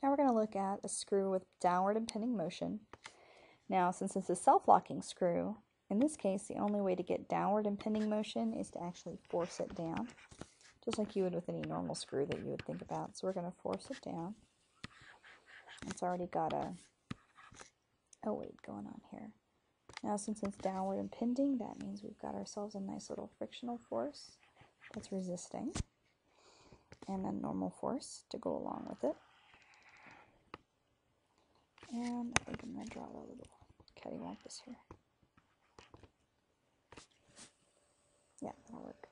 So now we're going to look at a screw with downward impending motion. Now, since it's a self-locking screw, in this case, the only way to get downward impending motion is to actually force it down, just like you would with any normal screw that you would think about. So we're going to force it down. It's already got a, oh, a weight going on here. Now, since it's downward impending, that means we've got ourselves a nice little frictional force that's resisting, and then normal force to go along with it. And I think I'm to draw a little cattywampus here. Yeah, that'll work.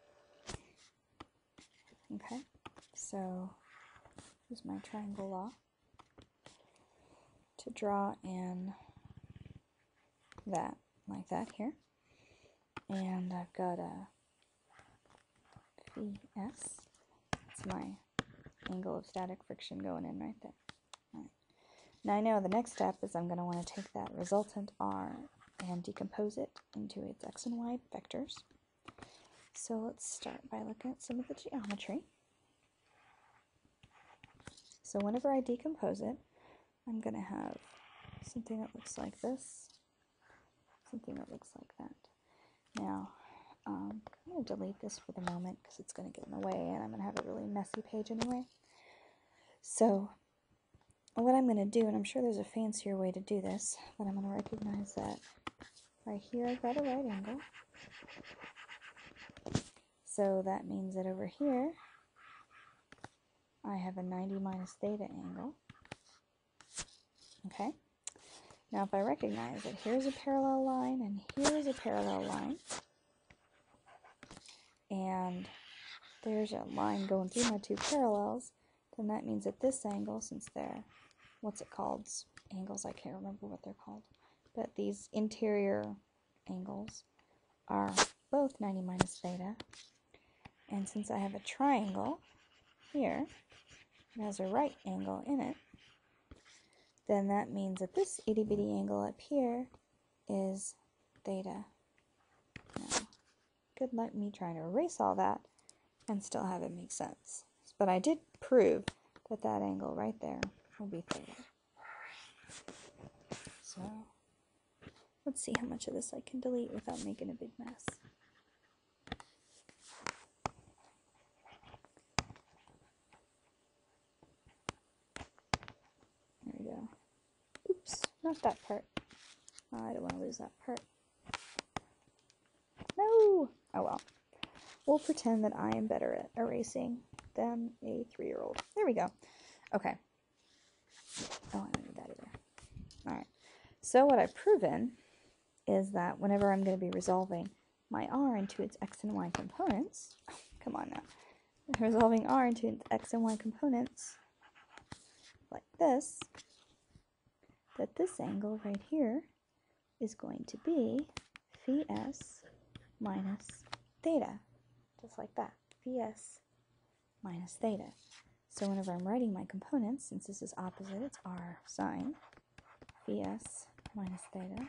Okay, so here's my triangle law to draw in that like that here. And I've got a phi That's my angle of static friction going in right there. Now I know the next step is I'm going to want to take that resultant r and decompose it into its x and y vectors. So let's start by looking at some of the geometry. So whenever I decompose it, I'm going to have something that looks like this, something that looks like that. Now, um, I'm going to delete this for the moment because it's going to get in the way and I'm going to have a really messy page anyway. So, what I'm going to do, and I'm sure there's a fancier way to do this, but I'm going to recognize that right here I've got a right angle. So that means that over here I have a 90 minus theta angle. Okay? Now if I recognize that here's a parallel line and here's a parallel line, and there's a line going through my two parallels, then that means at this angle, since they're, what's it called? Angles, I can't remember what they're called. But these interior angles are both 90 minus theta. And since I have a triangle here, it has a right angle in it, then that means that this itty bitty angle up here is theta. Now, good luck me trying to erase all that and still have it make sense. But I did prove that that angle right there will be theta. So, let's see how much of this I can delete without making a big mess. There we go. Oops, not that part. Oh, I don't want to lose that part. No! Oh well. We'll pretend that I am better at erasing than a three-year-old. There we go. Okay. Oh, I don't need that either. Alright. So what I've proven is that whenever I'm going to be resolving my r into its x and y components, come on now, resolving r into its x and y components like this, that this angle right here is going to be phi s minus theta, just like that, phi s minus theta. So whenever I'm writing my components, since this is opposite, it's r sine, phi s minus theta,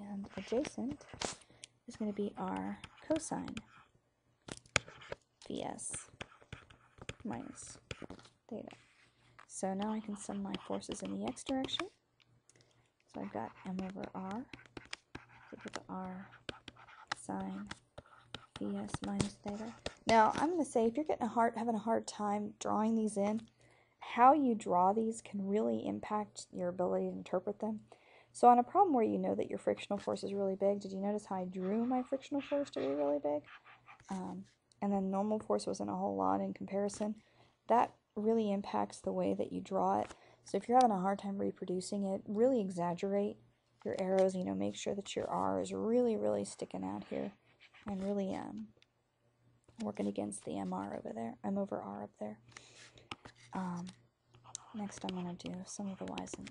and adjacent is going to be r cosine phi s minus theta. So now I can sum my forces in the x direction. So I've got m over r equal to r sine phi s minus theta. Now I'm going to say if you're getting a hard, having a hard time drawing these in, how you draw these can really impact your ability to interpret them. So on a problem where you know that your frictional force is really big, did you notice how I drew my frictional force to be really big? Um, and then normal force wasn't a whole lot in comparison. That really impacts the way that you draw it. So if you're having a hard time reproducing it, really exaggerate your arrows. You know, make sure that your R is really, really sticking out here, and really working against the MR over there. I'm over R up there. Um, next, I'm going to do sum of the Y's and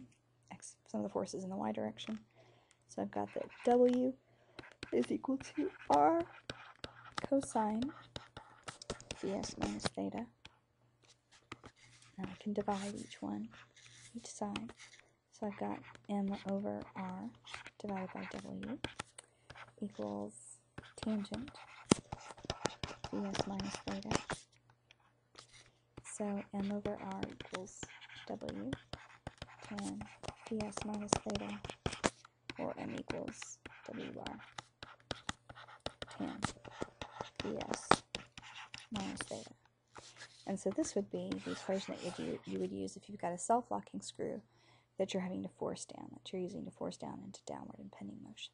X, sum of the forces in the Y direction. So I've got that W is equal to R cosine phi s minus theta. Now I can divide each one, each side. So I've got m over r divided by w equals tangent phi s minus theta. So m over r equals W tan phi s minus theta or m equals w bar tan phi s minus theta. And so this would be the equation that you, you would use if you've got a self-locking screw that you're having to force down, that you're using to force down into downward impending motion.